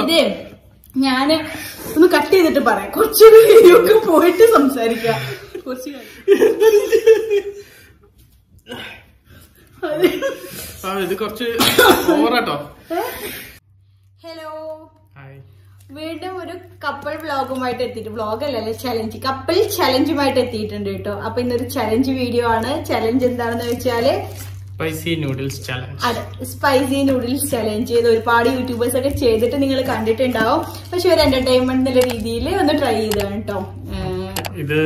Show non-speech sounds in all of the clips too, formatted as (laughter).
ഇതേ ഞാൻ ഒന്ന് കട്ട് ചെയ്തിട്ട് പറയാം. കുറച്ച് വീഡിയോക്ക് പോയിട്ട് സംസാരിക്കാം. കുറച്ച് ഇത് കുറച്ച് ഓവറാട്ടോ ഹലോ വീണ്ടും ഒരു കപ്പിൾ വ്ളോഗുമായിട്ട് എത്തിയിട്ട് വ്ളോഗ് അല്ലല്ലേ ചലഞ്ച് കപ്പിൾ ചലഞ്ചുമായിട്ട് എത്തിയിട്ടുണ്ട് കേട്ടോ. അപ്പൊ ഇന്നൊരു ചലഞ്ച് വീഡിയോ ആണ്. ചലഞ്ച് എന്താണെന്ന് വെച്ചാൽ സ്പൈസി നൂഡിൽസ് ചലഞ്ച് അതെ സ്പൈസി നൂഡിൽസ് ചലഞ്ച് ചെയ്ത് ഒരുപാട് യൂട്യൂബേഴ്സ് ഒക്കെ ചെയ്തിട്ട് നിങ്ങൾ കണ്ടിട്ടുണ്ടാവും. പക്ഷെ ഒരു എന്റർടൈൻമെന്റ് എന്നുള്ള രീതിയിൽ ഒന്ന് ട്രൈ ചെയ്താണ് കേട്ടോ. ഇത്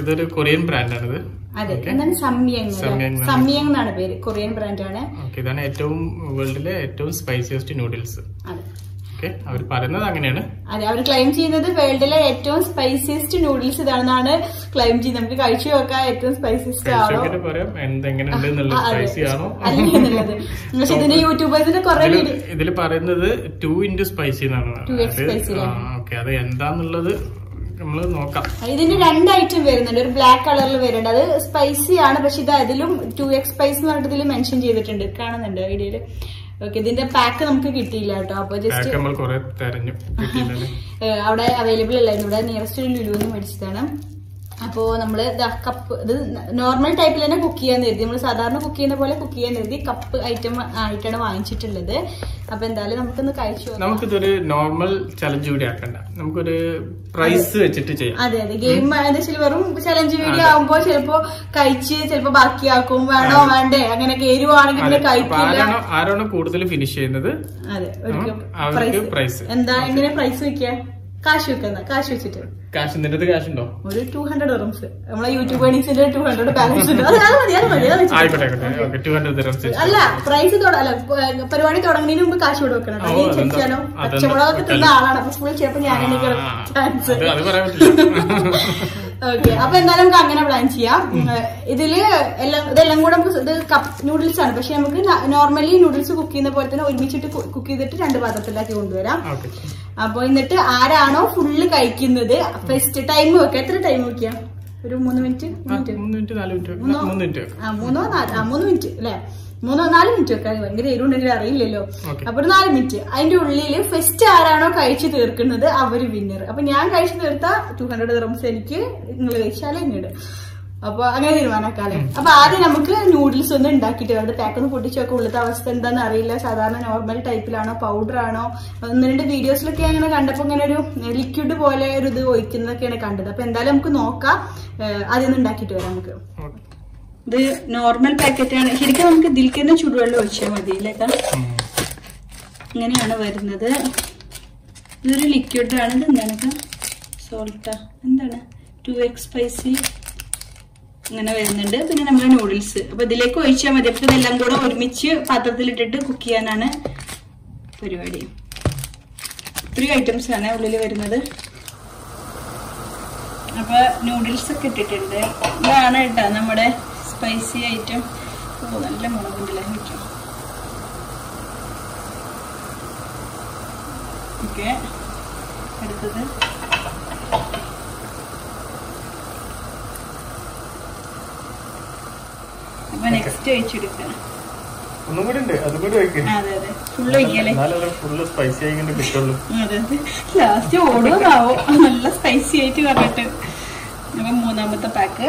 ഇതൊരു കൊറിയൻ ബ്രാൻഡാണിത് അതെ എന്താണ്? സംയങ് സംയങ് എന്നാണ്. സംയങ് പേര് കൊറിയൻ ബ്രാൻഡാണ് ഇതാണ് ഏറ്റവും വേൾഡിലെ ഏറ്റവും സ്പൈസിയസ്റ്റ് നൂഡിൽസ് അതെ. ഓക്കെ അവർ പറയുന്നത് അങ്ങനെയാണ്. അതെ അവർ ക്ലെയിം ചെയ്യുന്നത് വേൾഡിലെ ഏറ്റവും സ്പൈസിയസ്റ്റ് നൂഡിൽസ് ഇതാണെന്നാണ് ക്ലെയിം ചെയ്യുന്നത്. നമുക്ക് കഴിച്ചു നോക്കാം ഏറ്റവും സ്പൈസിയസ്റ്റ് ആണോ? പറയാം എന്തെങ്ങനെ. സ്പൈസി പക്ഷെ ഇതിന്റെ യൂട്യൂബേഴ്സിന്റെ കുറെ ഇതിൽ പറയുന്നത് ടു ഇന്റു സ്പൈസി എന്നാണ്. 2x spicy അല്ലേ? ഓക്കെ അത് എന്താന്നുള്ളത് നമ്മൾ നോക്കാം. ഇതിന് രണ്ട് ഐറ്റം വരുന്നുണ്ട്. ഒരു ബ്ലാക്ക് കളറിൽ വരുന്നുണ്ട്. അത് സ്പൈസി ആണ് പക്ഷെ ഇത് അതിലും ടു എക്സ് സ്പൈസ് എന്ന് പറഞ്ഞിട്ട് ഇതിൽ മെൻഷൻ ചെയ്തിട്ടുണ്ട്. കാണുന്നുണ്ട് വീഡിയോയിൽ ഓക്കെ ഇതിന്റെ പാക്ക് നമുക്ക് കിട്ടിയില്ല കേട്ടോ. അപ്പൊ ജസ്റ്റ് (laughs) അവിടെ അവൈലബിൾ അല്ലായിരുന്നു. ഇവിടെ നിയറസ്റ്റ് ഒരു ലുലുന്ന് മേടിച്ചതാണ്. അപ്പോ നമ്മൾ കപ്പ് ഇത് നോർമൽ ടൈപ്പിൽ തന്നെ കുക്ക് ചെയ്യാൻ കരുതി. നമ്മൾ സാധാരണ കുക്ക് ചെയ്യുന്ന പോലെ കുക്ക് ചെയ്യാൻ കരുതി കപ്പ് ഐറ്റം ആയിട്ടാണ് വാങ്ങിച്ചിട്ടുള്ളത്. അപ്പൊ എന്തായാലും നമുക്കൊന്ന് കഴിച്ചു നമുക്കിതൊരു നോർമൽ ചലഞ്ച് വീഡിയോ ആക്കണ്ട. നമുക്കൊരു പ്രൈസ് വെച്ചിട്ട് ചെയ്യാം. അതെ അതെ. ഗെയിം എന്താ വെറും ചലഞ്ച് വീഡിയോ ആകുമ്പോ ചിലപ്പോ കഴിച്ച് ചിലപ്പോ ബാക്കിയാക്കും. വേണോ വേണ്ടേ? അങ്ങനെ എരിവാണെങ്കിൽ കഴിക്കില്ല. ആരാണോ കൂടുതൽ ഫിനിഷ് ചെയ്യുന്നത്? അതെ പ്രൈസ് പ്രൈസ് എന്താ എങ്ങനെ പ്രൈസ് വെക്കുക കാശ് വെക്കുന്ന കാശ് വെച്ചിട്ട്. കാശ് നിന്റെ ഉണ്ടോ ഒരു ടൂ ഹൺഡ്രഡ് റംസ് നമ്മളെ യൂട്യൂബ് ഏണിങ്സിന്റെ ടൂ ഹൺഡ്രഡ് ബാലൻസ് ഉണ്ട്. അല്ല പ്രൈസ് അല്ല പരിപാടി തുടങ്ങുന്നതിന് മുമ്പ് കാശ് കൂടെ വെക്കണം. അതെന്താ? പച്ചമുളകൊക്കെ തിന്ന ആളാണ്. അപ്പൊ ഫുൾ ചിലപ്പോ ഞാൻ ചാൻസ് ഓക്കെ അപ്പൊ എന്തായാലും നമുക്ക് അങ്ങനെ പ്ലാൻ ചെയ്യാം. ഇതിൽ എല്ലാം ഇതെല്ലാം കൂടെ നമുക്ക് ഇത് കപ്പ് നൂഡിൽസ് ആണ്. പക്ഷെ നമുക്ക് നോർമലി നൂഡിൽസ് കുക്ക് ചെയ്യുന്ന പോലെ തന്നെ ഒരുമിച്ചിട്ട് കുക്ക് ചെയ്തിട്ട് രണ്ട് പാത്രത്തിലാക്കി കൊണ്ടുവരാം. അപ്പൊ എന്നിട്ട് ആരാണോ ഫുള്ള് കഴിക്കുന്നത് ഫസ്റ്റ് ടൈം വെക്കാം. എത്ര ടൈം വെക്കാം ഒരു മൂന്ന് മിനിറ്റ് മൂന്ന് മൂന്ന് മിനിറ്റ് അല്ലെ മൂന്നോ നാല് മിനിറ്റ് വെക്കാൻ ഭയങ്കര എരിവുണ്ടെങ്കിൽ അറിയില്ലല്ലോ. അപ്പൊ നാല് മിനിറ്റ് അതിന്റെ ഉള്ളിൽ ഫസ്റ്റ് ആരാണോ കഴിച്ചു തീർക്കുന്നത് അവർ വിന്നർ അപ്പൊ ഞാൻ കഴിച്ചു തീർത്ത ടു ഹൺഡ്രഡ് റംസ് എനിക്ക് നിങ്ങൾ കഴിച്ചാലേ ഇങ്ങോട്ട് അപ്പൊ അങ്ങനെ തീരുമാനക്കാലേ അപ്പൊ ആദ്യം നമുക്ക് നൂഡിൽസ് ഒന്ന് ഉണ്ടാക്കിയിട്ട് അവരുടെ പാക്ക് ഒന്ന് പൊട്ടിച്ചൊക്കെ ഉള്ളത്തെ അവസ്ഥ എന്താണെന്ന് അറിയില്ല. സാധാരണ നോർമൽ ടൈപ്പിലാണോ പൗഡർ ആണോ? ഒന്ന് രണ്ട് വീഡിയോസിലൊക്കെ അങ്ങനെ കണ്ടപ്പോ ഇങ്ങനെ ഒരു ലിക്വിഡ് പോലെ ഒരു ഇത് ഒഴിക്കുന്നതൊക്കെയാണ് കണ്ടത്. അപ്പൊ എന്തായാലും നമുക്ക് നോക്കാം. ആദ്യം ഒന്ന് ഉണ്ടാക്കിയിട്ട് വരാം നമുക്ക്. ഇത് നോർമൽ പാക്കറ്റാണ് ശരിക്കും നമുക്ക് ഇതിലേക്ക് തന്നെ ചുടുവെള്ളം ഒഴിച്ചാൽ മതി ഇല്ലേക്കാ ഇങ്ങനെയാണ് വരുന്നത്. ഇതൊരു ലിക്വിഡാണ് ഇത് എന്താണ് സോൾട്ടാ എന്താണ്? ടു എക്സ് സ്പൈസി ഇങ്ങനെ വരുന്നുണ്ട്. പിന്നെ നമ്മൾ നൂഡിൽസ് അപ്പൊ ഇതിലേക്ക് ഒഴിച്ചാൽ മതി. അപ്പൊ ഇതെല്ലാം കൂടെ ഒരുമിച്ച് പാത്രത്തിലിട്ടിട്ട് കുക്ക് ചെയ്യാനാണ് പരിപാടി. ഇത്രയും ഐറ്റംസ് ആണ് ഉള്ളിൽ വരുന്നത്. അപ്പൊ നൂഡിൽസ് ഒക്കെ ഇട്ടിട്ടുണ്ട്. ഇതാണ് കേട്ടോ നമ്മുടെ സ്പൈസി ഐറ്റം ഓ നല്ല മുളകുണ്ടല്ലേ വെക്കാം ഓക്കെ. അടുത്തത്. അപ്പൊ നെക്സ്റ്റ് ഒഴിച്ചെടുക്കാം ഒന്നും കൂടി ഉണ്ട്. അതും കൂടി ഫുള്ള് സ്പൈസി കിട്ടുള്ളൂ. ലാസ്റ്റ് ഓടുന്നതാവോ. നല്ല സ്പൈസി ആയിട്ട് പറഞ്ഞിട്ട് അപ്പൊ മൂന്നാമത്തെ പാക്ക്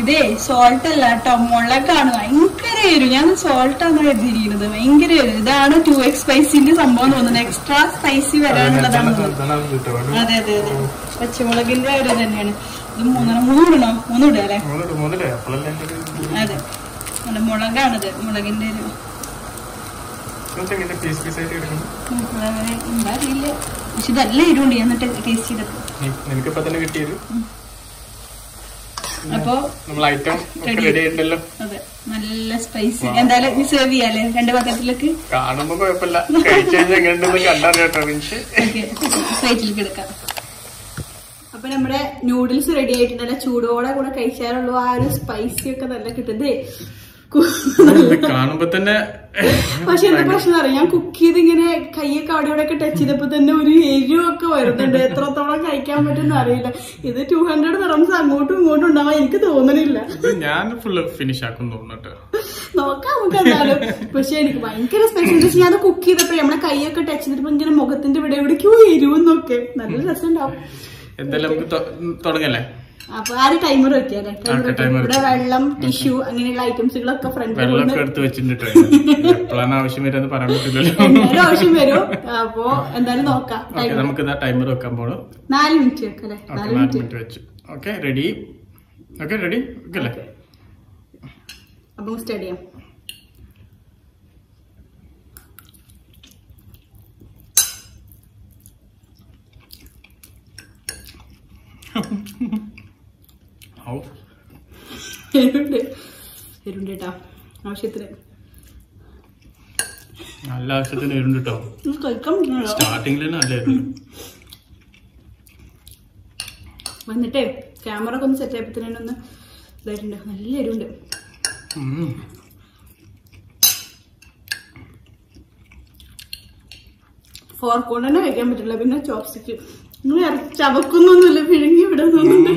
ഇതേ സോൾട്ട് അല്ല കേട്ടോ മുളകാണ്. ഭയങ്കര എരിവ്. ഞാൻ സോൾട്ടാണ് എഴുതിയിരിക്കുന്നത് ഭയങ്കര എരിവ്. ഇതാണ് ടു എക്സ് സ്പൈസിന്റെ സംഭവം തോന്നുന്നത്. എക്സ്ട്രാ സ്പൈസി വരാനുള്ളതാണ്. അതെ അതെ അതെ പച്ചമുളകിന്റെ ഒരു തന്നെയാണ്. ഇത് മൂന്നെണ്ണം മൂന്നിടണോ? മൂന്നിടുക അല്ലേ? അതെ. അല്ല മുളകാണിത്. മുളകിന്റെ ഒരു പക്ഷെ ഇതല്ല എരിവുണ്ട്. ഞാൻ എന്നിട്ട് ടേസ്റ്റ് ചെയ്തത് നിനക്കിപ്പോ തന്നെ കിട്ടിയത്? അപ്പൊ. അതെ നല്ല സ്പൈസി എന്തായാലും സെർവ് ചെയ്യാല്ലേ? രണ്ട് കാണുമ്പോ കുഴപ്പമില്ല. പ്ലേറ്റിലേക്ക് എടുക്കാം. അപ്പൊ നമ്മുടെ നൂഡിൽസ് റെഡി ആയിട്ട് നല്ല ചൂടോടെ കൂടെ കഴിച്ചാലുള്ളൂ ആ ഒരു സ്പൈസി ഒക്കെ നല്ല കിട്ടുന്നത് കാണുമ്പോ തന്നെ പക്ഷെ എന്താ പ്രശ്നം അറിയാം? ഞാൻ കുക്ക് ചെയ്ത് ഇങ്ങനെ കൈയൊക്കെ അവിടെ ഇവിടെ ഒക്കെ ടച്ച് ചെയ്തപ്പോ തന്നെ ഒരു എരിവൊക്കെ വരുന്നുണ്ട്. എത്രത്തോളം കഴിക്കാൻ പറ്റുന്ന അറിയില്ല. ഇത് ടു ഹൺഡ്രഡ് നിറംസ് അങ്ങോട്ടും ഇങ്ങോട്ടും ഉണ്ടാവാൻ എനിക്ക് തോന്നണില്ല. ഞാൻ ഫുള്ള് ഫിനിഷ് ആക്കും തോന്നുന്നുണ്ട്. നോക്കാം നമുക്ക് എന്തായാലും. പക്ഷെ എനിക്ക് ഭയങ്കര സ്പെഷ്യൽ ഞാൻ കുക്ക് ചെയ്തപ്പോ നമ്മളെ കൈയൊക്കെ ടച്ച് ചെയ്തപ്പോ ഇങ്ങനെ മുഖത്തിന്റെ ഇവിടെ എവിടേക്കോ എരിവെന്നൊക്കെ. നല്ല രസമുണ്ടാവും. എന്തായാലും നമുക്ക് തുടങ്ങല്ലേ? അപ്പൊ ആര് ടൈമർ വെക്കാല്ലേ ഓക്കേ, timer ഇവിടെ വെള്ളം ടിഷ്യൂ അങ്ങനെയുള്ള ഐറ്റംസുകളൊക്കെ ഫ്രണ്ട് വെള്ളമൊക്കെ എടുത്ത് വെച്ചിട്ടുണ്ട് എപ്പോഴാണ് ആവശ്യം വരുന്നത് പറയാൻ പറ്റില്ലല്ലോ. ആവശ്യം വരും. അപ്പൊ എന്തായാലും നോക്കാം. നമുക്ക് ഇതാ ടൈമർ വെക്കാൻ പോണു. നാല് മിനിറ്റ് വെക്കല്ലേ ഓക്കെ നാല് മിനിറ്റ് വെച്ചു. Okay ready okay ready okay അല്ലേ? അപ്പൊ സ്റ്റാർട്ട് ചെയ്യാം. (laughs) എരുണ്ട്. എരുണ്ട് കേട്ടോ ആവശ്യത്തിന്. നല്ല ആവശ്യത്തിന് എരുണ്ട് കേട്ടോ? സ്റ്റാർട്ടിങ്ങിൽ തന്നെ നല്ലായിരുന്നു വന്നിട്ടേ ക്യാമറ ഒക്കെ ഒന്ന് സെറ്റ് ആയപ്പോഴത്തേനൊന്ന് ഇതായിട്ടുണ്ട്. നല്ല എരുണ്ട്. ഫോർ ഫോർക്ക് കൊണ്ട് തന്നെ കഴിക്കാൻ പറ്റില്ല. പിന്നെ ചോപ്സ്റ്റിക്ക് നിങ്ങൾ ചവക്കുന്നൊന്നുമില്ല. പിഴുങ്ങി വിടുന്നൊന്നുമില്ല.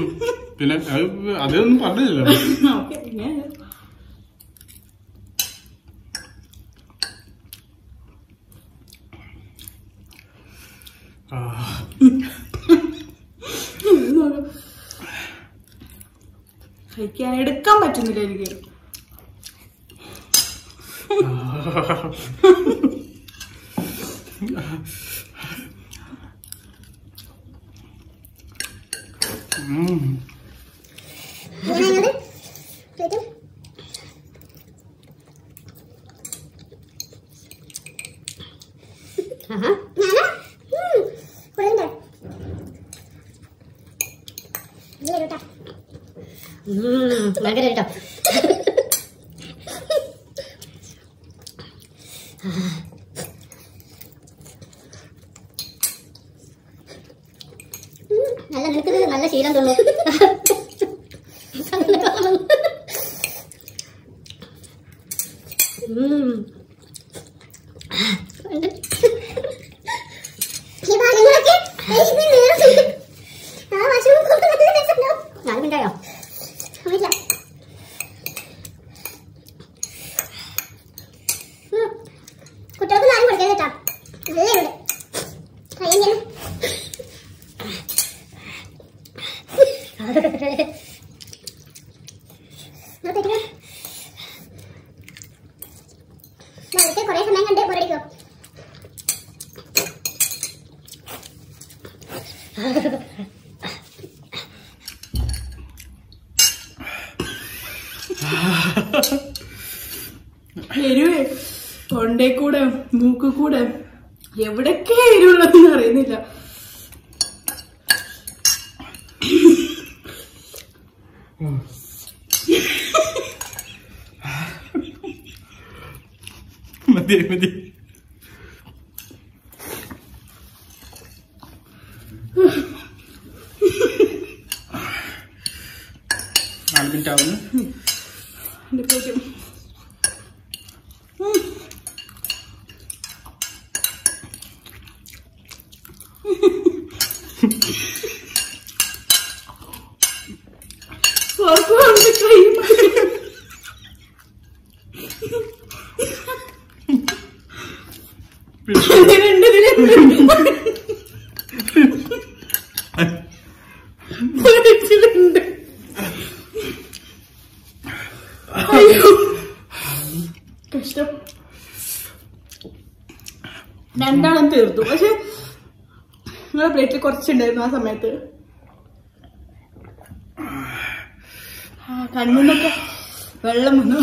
പിന്നെ അതൊന്നും പറഞ്ഞില്ല. (laughs) കഴിക്കാൻ എടുക്കാൻ പറ്റുന്നില്ല എനിക്ക്. (laughs) ഭയങ്കര കേട്ടോ നല്ല നിനക്ക് നല്ല ശീലം തോന്നുന്നു ഉം. നാല് മിനിറ്റായോ കുട്ടികൾക്ക് നാലും കൊടുക്കാൻ കേട്ടാ നല്ലുണ്ട് കയ്യെങ്കിലും നേരത്തെ കുറെ സമയം കണ്ട് ബോറടിക്കോ എരിവ് തൊണ്ടേ കൂടെ മൂക്ക് കൂടെ എവിടൊക്കെ എരിവുള്ളതെന്ന് അറിയുന്നില്ല. മതി മതി നാല് മിനിറ്റ് ആവുന്നു എന്റെ പേരും ഫോർക്ക് കൊണ്ട് കൈ മാറ്റി. ഇതിലുണ്ട്, ഇതിലുണ്ട്. ഇതിലുണ്ട്. അയ്യോ കഷ്ടം രണ്ടാളും തീർത്തു പക്ഷെ നിങ്ങളെ കുറച്ചുണ്ടായിരുന്നു ആ സമയത്ത്? കണ്ണിന്നൊക്കെ വെള്ളം വന്നു.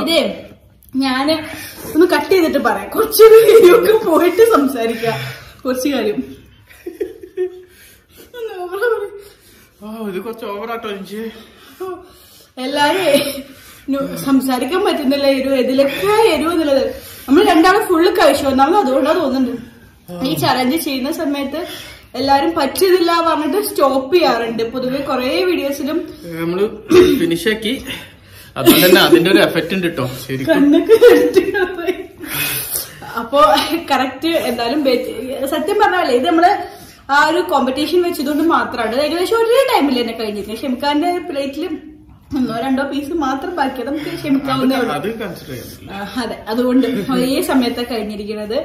ഇതേ ഞാൻ ഒന്ന് കട്ട് ചെയ്തിട്ട് പറയാം. കുറച്ച് വീഡിയോക്ക് പോയിട്ട് സംസാരിക്കാം. കുറച്ച് കാര്യം. ഇത് കുറച്ച് ഓവറാട്ടോ എനിക്ക് എല്ലാരും സംസാരിക്കാൻ പറ്റുന്നില്ല. എരിവ് ഇതിലൊക്കെ എരിവ് എന്നുള്ളത്. നമ്മൾ രണ്ടാളും ഫുള്ള് കഴിച്ചു. വന്നാലും അതുകൊണ്ടാ തോന്നുന്നുണ്ട്. ഈ ചലഞ്ച് ചെയ്യുന്ന സമയത്ത് എല്ലാരും പറ്റിയതില്ല പറഞ്ഞിട്ട് സ്റ്റോപ്പ് ചെയ്യാറുണ്ട്. പൊതുവെ കൊറേ വീഡിയോസിലും നമ്മൾ ഫിനിഷ് ആക്കി. അതുകൊണ്ട് തന്നെ അതിന്റെ ഒരു എഫക്റ്റ് ഉണ്ട് കേട്ടോ. അപ്പോ കറക്റ്റ് എന്തായാലും സത്യം പറഞ്ഞാലേ ഇത് നമ്മൾ ആ ഒരു കോമ്പറ്റീഷൻ വെച്ചതുകൊണ്ട് മാത്രമാണ് ഏകദേശം ഒരേ ടൈമിൽ തന്നെ കഴിഞ്ഞിരുന്നു ഷെമിക്കാന്റെ പ്ലേറ്റിൽ ഒന്നോ രണ്ടോ പീസ് മാത്രം ബാക്കിയത് നമുക്ക് ക്ഷമിക്കാവുന്ന അത് അതുകൊണ്ട് ഒരേ സമയത്ത് കഴിഞ്ഞിരിക്കുന്നത്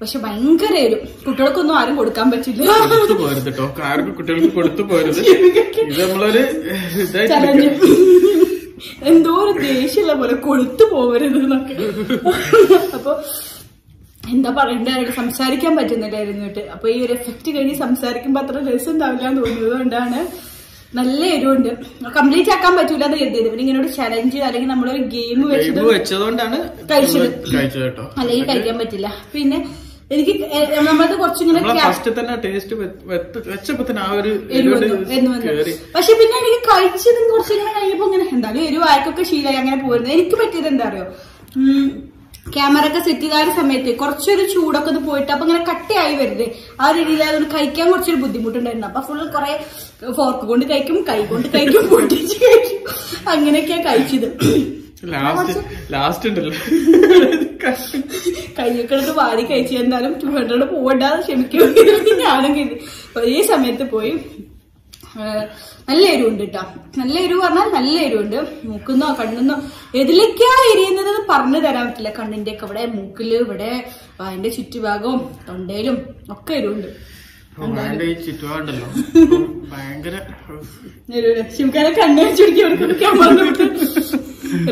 പക്ഷെ ഭയങ്കര ഒരു കുട്ടികൾക്കൊന്നും ആരും കൊടുക്കാൻ പറ്റില്ല. കൊടുത്തു പോരുത് കേട്ടോ ആർക്കും കുട്ടികൾക്ക് കൊടുത്തു പോരുത്. ഇത് നമ്മളൊരു എന്തോ ഒരു ദേഷ്യമുള്ള പോലെ കൊളുത്തു പോവരുത് എന്നൊക്കെ. അപ്പൊ എന്താ പറയണ്ടായിട്ട് സംസാരിക്കാൻ പറ്റുന്നില്ലായിരുന്നു അപ്പൊ ഈ ഒരു എഫക്ട് കഴിഞ്ഞ് സംസാരിക്കുമ്പോ അത്ര രസം ഉണ്ടാവില്ല എന്ന് തോന്നിയത് കൊണ്ടാണ് നല്ല എരിവുണ്ട്. കംപ്ലീറ്റ് ആക്കാൻ പറ്റൂല എന്ന് കരുതിയത്. പിന്നെ ഇങ്ങനെ ഒരു ചലഞ്ച് അല്ലെങ്കിൽ നമ്മളൊരു ഗെയിം വെച്ചത് വെച്ചതുകൊണ്ടാണ് കഴിച്ചത്. കേട്ടോ. അല്ലെങ്കിൽ കഴിക്കാൻ പറ്റില്ല. പിന്നെ എനിക്ക് നമ്മളത് കുറച്ചിങ്ങനെ ഫസ്റ്റ് തന്നെ ടേസ്റ്റ് വെച്ചപ്പോ ആ ഒരു പക്ഷെ പിന്നെ എനിക്ക് കഴിച്ചതും കുറച്ചിങ്ങനെ കഴിയുമ്പോ ഇങ്ങനെ എന്തായാലും എരിവ് ആർക്കൊക്കെ ശീലമായി അങ്ങനെ പോരുന്നത് എനിക്ക് പറ്റിയത് എന്താ അറിയോ? ക്യാമറ ഒക്കെ സെറ്റ് ചെയ്താൽ സമയത്ത് കുറച്ചൊരു ചൂടൊക്കെ ഒന്ന് പോയിട്ട് അപ്പൊ ഇങ്ങനെ കട്ടിയായി വരുത് ആ ഒരു രീതിയിൽ അതൊന്ന് കഴിക്കാൻ കുറച്ചൊരു ബുദ്ധിമുട്ടുണ്ടായിരുന്നു. അപ്പൊ ഫുൾ കുറെ ഫോർക്ക് കൊണ്ട് കഴിക്കും കൈ കൊണ്ട് കഴിക്കും (laughs) പൊട്ടിച്ച് കഴിക്കും. അങ്ങനെയൊക്കെയാ കഴിച്ചത്. (coughs) ലാസ്റ്റ് ഉണ്ടല്ലോ. (laughs) കൈയൊക്കെ എടുത്ത് വാരി കഴിച്ചു എന്നാലും ടു ഹൺഡ്രഡ് പോവണ്ടാതെ ക്ഷമിക്കും. (laughs) ഞാനും കരുതി. ഒരേ സമയത്ത് പോയി. നല്ല എരിവുണ്ട് കേട്ടോ നല്ല എരിവ് പറഞ്ഞാൽ നല്ല എരിവുണ്ട്. മൂക്കുന്നോ കണ്ണെന്നോ എതിലേക്കാ എരിയുന്നത് പറഞ്ഞു തരാൻ പറ്റില്ല. കണ്ണിന്റെ ഒക്കെ ഇവിടെ മൂക്കിൽ ഇവിടെ അതിന്റെ ചുറ്റുഭാഗവും തൊണ്ടയിലും ഒക്കെ എരിവുണ്ട്.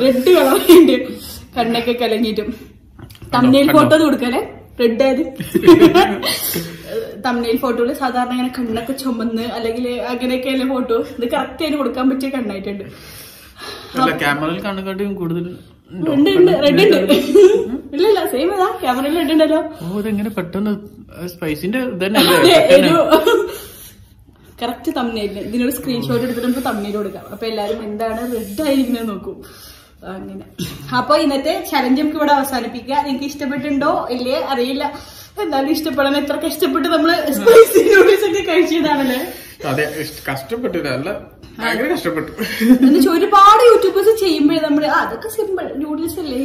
റെഡ് കളറുണ്ട് കണ്ണൊക്കെ കലങ്ങിയിട്ടും. കണ്ടോ? ഫോട്ടോ കൊടുക്കല്ലേ? റെഡ് ആയത്. (laughs) തമ്മിൽ ഫോട്ടോയിൽ സാധാരണ ഇങ്ങനെ കണ്ണൊക്കെ ചുമന്ന് അല്ലെങ്കിൽ അങ്ങനെയൊക്കെ അങ്ങനെയൊക്കെയല്ലേ ഫോട്ടോ ഇത് കറക്റ്റ് ആയിട്ട് കൊടുക്കാൻ പറ്റിയ കണ്ണായിട്ടുണ്ട്. ക്യാമറയിൽ കണ്ണുകാട്ടിയും കൂടുതൽ ഉണ്ടോ? ഉണ്ട് റെഡ് ഉണ്ട്. ഇല്ല ഇല്ല സെയിം ഇതാ. ക്യാമറയിൽ റെഡ് ഉണ്ടല്ലോ. ഓ ഇതെങ്ങനെ പെട്ടെന്ന് സ്പൈസിന്റെ അതെ, കറക്റ്റ് തമ്മിലില്ല ഇതിനൊരു സ്ക്രീൻഷോട്ട് എടുത്തിട്ട് നമുക്ക് തമ്മിൽ കൊടുക്കാം. അപ്പൊ എല്ലാരും എന്താണ് റെഡ് ആയിരിക്കുന്നത് നോക്കും. അങ്ങനെ. അപ്പൊ ഇന്നത്തെ ചലഞ്ച് നമുക്ക് ഇവിടെ അവസാനിപ്പിക്കുക നിങ്ങൾക്ക് ഇഷ്ടപ്പെട്ടുണ്ടോ ഇല്ലേ? അറിയില്ല. എന്നാലും ഇഷ്ടപ്പെടാൻ എത്ര കഷ്ടപ്പെട്ട് നമ്മൾ സ്പൈസി നൂഡിൽസ് ഒക്കെ കഴിച്ചതാണല്ലേ? അതെ കഷ്ടപ്പെട്ടില്ല അല്ല ഭയങ്കര കഷ്ടപ്പെട്ടു. ഒരുപാട് യൂട്യൂബേഴ്സ് ചെയ്യുമ്പോഴേ നമ്മൾ അതൊക്കെ സിമ്പിൾ നൂഡിൽസ് അല്ലേ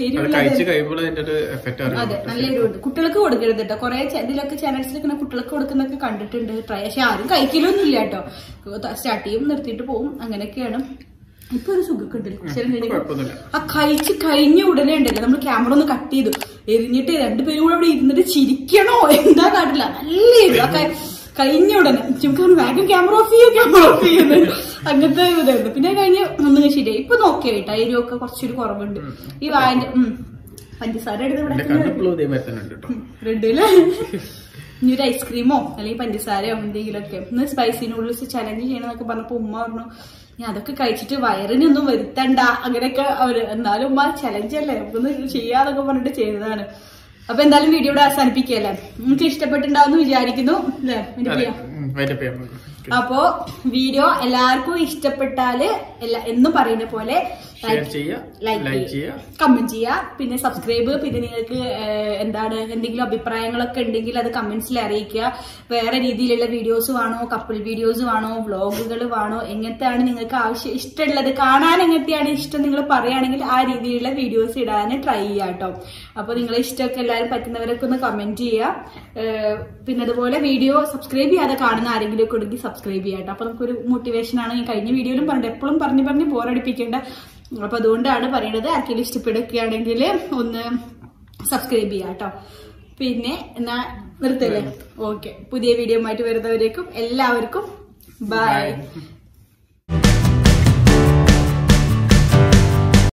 അത് നല്ല എരിവുണ്ട് കുട്ടികൾക്ക് കൊടുക്കരുത് കേട്ടോ കുറെ ഇതിലൊക്കെ ചാനൽസിലൊക്കെ കുട്ടികൾക്ക് കൊടുക്കുന്നൊക്കെ കണ്ടിട്ടുണ്ട് ട്രൈ പക്ഷെ ആരും കഴിക്കലൊന്നും ഇല്ല കേട്ടോ സ്റ്റാർട്ട് ചെയ്യും നിർത്തിയിട്ട് പോവും അങ്ങനെയൊക്കെയാണ്. ഇപ്പൊ ഒരു സുഖക്കുണ്ട് ആ കഴിച്ച് കഴിഞ്ഞ ഉടനെ ഉണ്ടല്ലോ. നമ്മൾ ക്യാമറ ഒന്ന് കട്ട് ചെയ്തു. എരിഞ്ഞിട്ട് രണ്ടുപേരും കൂടെ അവിടെ ഇരുന്നിട്ട് ചിരിക്കണോ? എന്താ കാട്ടില്ല. നല്ല എരിവ് ആ കഴിഞ്ഞ ഉടനെ. നമുക്ക് വേഗം ക്യാമറ ഓഫ് ചെയ്യും ക്യാമറ ഓഫ് ചെയ്യുന്നത് അങ്ങനത്തെ ഇതായിരുന്നു. പിന്നെ കഴിഞ്ഞ് ഒന്നും ശരിയായി. ഇപ്പൊ നോക്കിയാ കേട്ടോ എരിവൊക്കെ കുറച്ചൊരു കുറവുണ്ട്. ഈ വായന്റെ ഉം, പഞ്ചസാര റെഡിൽ ഇനി ഒരു ഐസ്ക്രീമോ അല്ലെങ്കിൽ പഞ്ചസാരയോ? എന്തെങ്കിലുമൊക്കെ. ഇന്ന് സ്പൈസി നൂഡിൽസ് ചലഞ്ച് ചെയ്യണമെന്നൊക്കെ പറഞ്ഞപ്പോ ഉമ്മ പറഞ്ഞു ഞാൻ അതൊക്കെ കഴിച്ചിട്ട് വയറിനൊന്നും വരുത്തണ്ട. അങ്ങനെയൊക്കെ അവർ എന്നാലും ആ ചലഞ്ച് അല്ലേ? നമുക്കൊന്ന് ചെയ്യാന്നൊക്കെ പറഞ്ഞിട്ട് ചെയ്തതാണ്. അപ്പൊ എന്തായാലും വീഡിയോ ഇവിടെ അവസാനിപ്പിക്കുകയല്ലേ? നിങ്ങൾക്ക് ഇഷ്ടപ്പെട്ടിട്ടുണ്ടാവും വിചാരിക്കുന്നു. അല്ലേ അപ്പോ വീഡിയോ എല്ലാവർക്കും ഇഷ്ടപ്പെട്ടാൽ എന്നും പറയുന്ന പോലെ ലൈക്ക് ചെയ്യുക കമന്റ് ചെയ്യുക പിന്നെ സബ്സ്ക്രൈബ് പിന്നെ നിങ്ങൾക്ക് എന്താണ് എന്തെങ്കിലും അഭിപ്രായങ്ങളൊക്കെ ഉണ്ടെങ്കിൽ അത് കമന്റ്സിൽ അറിയിക്കുക. വേറെ രീതിയിലുള്ള വീഡിയോസ് വേണോ കപ്പിൾ വീഡിയോസ് വേണോ വ്ളോഗുകൾ വേണോ എങ്ങനത്തെയാണ് നിങ്ങൾക്ക് ആവശ്യം ഇഷ്ടമുള്ളത് കാണാൻ എങ്ങനത്തെയാണ് ഇഷ്ടം നിങ്ങൾ പറയുകയാണെങ്കിൽ ആ രീതിയിലുള്ള വീഡിയോസ് ഇടാൻ ട്രൈ ചെയ്യാം കേട്ടോ. അപ്പൊ നിങ്ങളെ ഇഷ്ടമൊക്കെ എല്ലാവരും പറ്റുന്നവരൊക്കെ ഒന്ന് കമന്റ് ചെയ്യുക. പിന്നെ അതുപോലെ വീഡിയോ സബ്സ്ക്രൈബ് ചെയ്യാതെ കാണുന്ന ആരെങ്കിലും ഒക്കെ ഉണ്ടെങ്കിൽ സബ്സ്ക്രൈബ് ചെയ്യാം ചെയ്യാട്ടോ. അപ്പൊ നമുക്കൊരു മോട്ടിവേഷൻ ആണ് ഈ കഴിഞ്ഞ വീഡിയോയിലും പറഞ്ഞത്. എപ്പോഴും പറഞ്ഞു പറഞ്ഞ് ബോറടിപ്പിക്കേണ്ട. അപ്പൊ അതുകൊണ്ടാണ് പറയുന്നത് ആർക്കെങ്കിലും ഇഷ്ടപ്പെടുകയാണെങ്കിൽ ഒന്ന് സബ്സ്ക്രൈബ് ചെയ്യാട്ടോ. പിന്നെ എന്നാ നിർത്തല്ലേ? ഓക്കെ പുതിയ വീഡിയോ ആയിട്ട് വരുന്നവരേക്കും എല്ലാവർക്കും ബൈ.